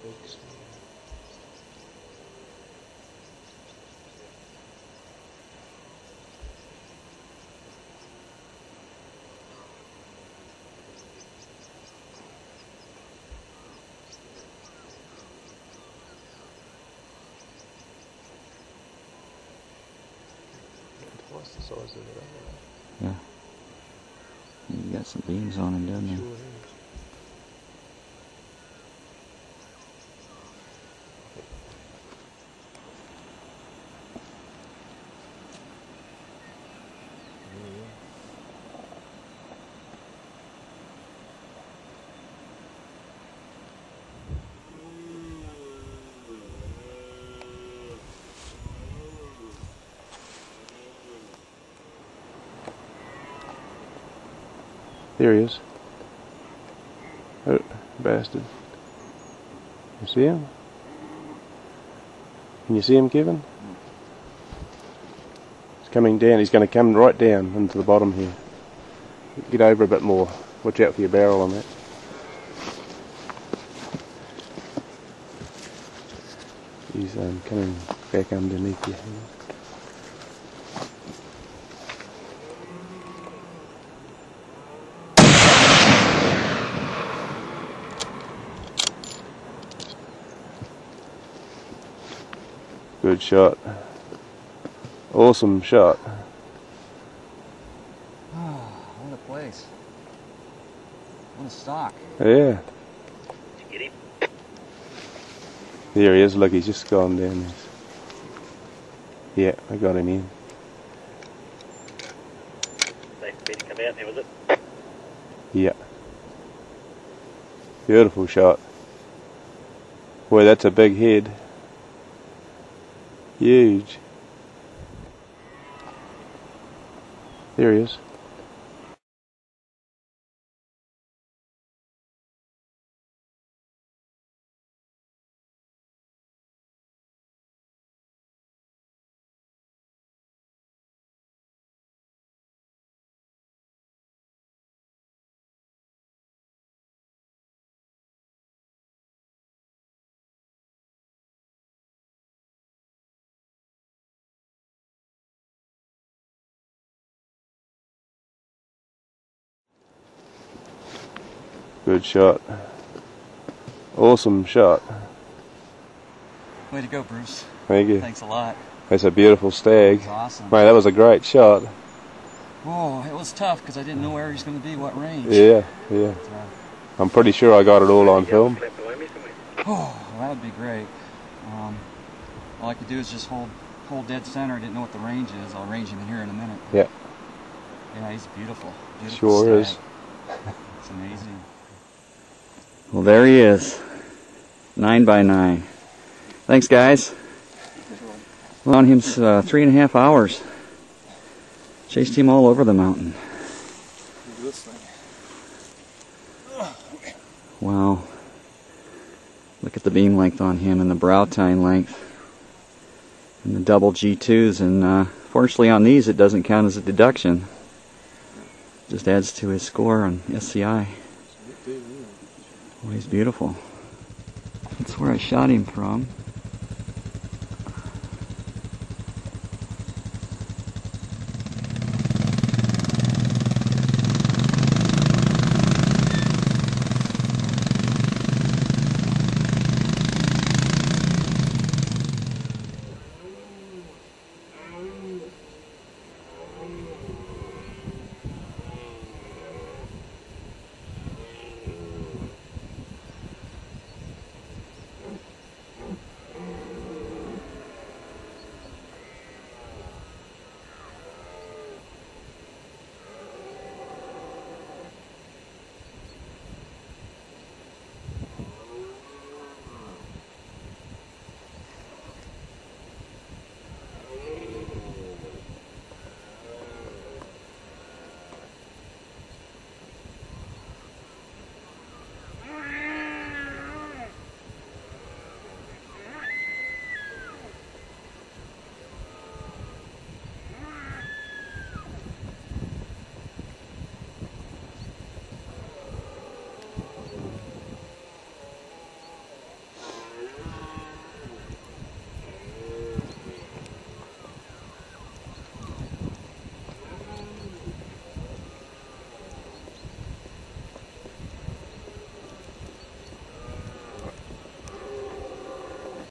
Twice the size of it, Yeah. You got some beams on him, doesn't ain't you? it? Sure is. There he is. Oh, bastard. You see him? Can you see him, Kevin? He's coming down. He's going to come right down into the bottom here. Get over a bit more. Watch out for your barrel on that. He's um, coming back underneath you. Good shot. Awesome shot. Oh, what a place. What a stock. Yeah. Get him. There he is. Look, he's just gone down there. Yeah, I got him in. Safe for me to come out there, was it? Yeah. Beautiful shot. Boy, that's a big head. Huge. There he is. Good shot. Awesome shot. Way to go, Bruce. Thank you. Thanks a lot. That's a beautiful stag. It's awesome. Mate, that was a great shot. Oh, it was tough because I didn't know where he was going to be, what range. Yeah, yeah. But, I'm pretty sure I got it all on film. Left behind. Oh, that would be great. Um, all I could do is just hold hold dead center. I didn't know what the range is. I'll range him in here in a minute. Yeah. Yeah, he's beautiful. beautiful Sure stag. It's amazing. Well, there he is. Nine by nine. Thanks, guys. Well, on him uh, three and a half hours. Chased him all over the mountain. Wow. Look at the beam length on him and the brow tine length. And the double G2s. And uh, fortunately on these it doesn't count as a deduction. Just adds to his score on SCI. Well, he's beautiful. That's where I shot him from.